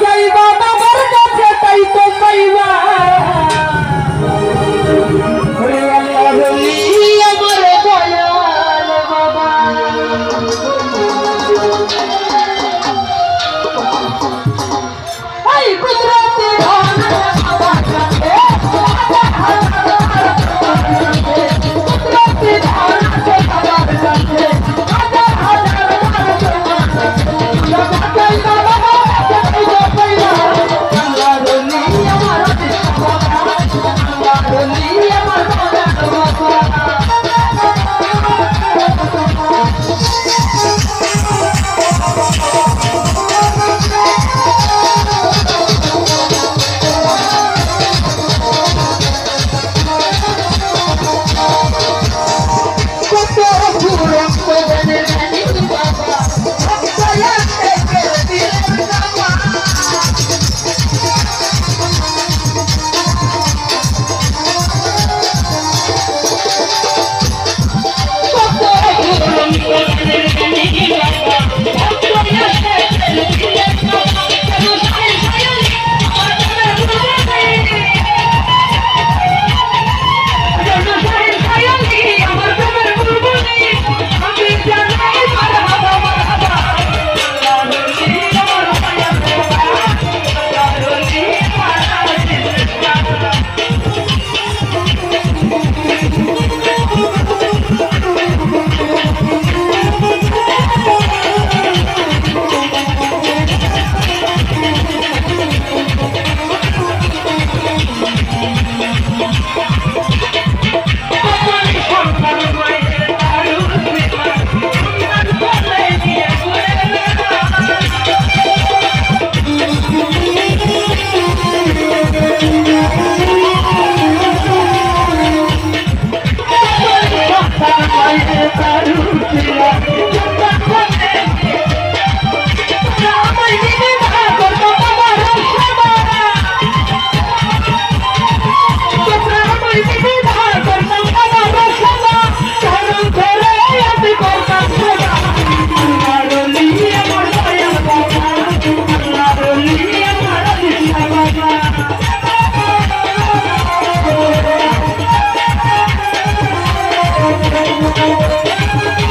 যাইবা বাবার কাছে তাই তো পাইবা Hey, bring it on! Saru Música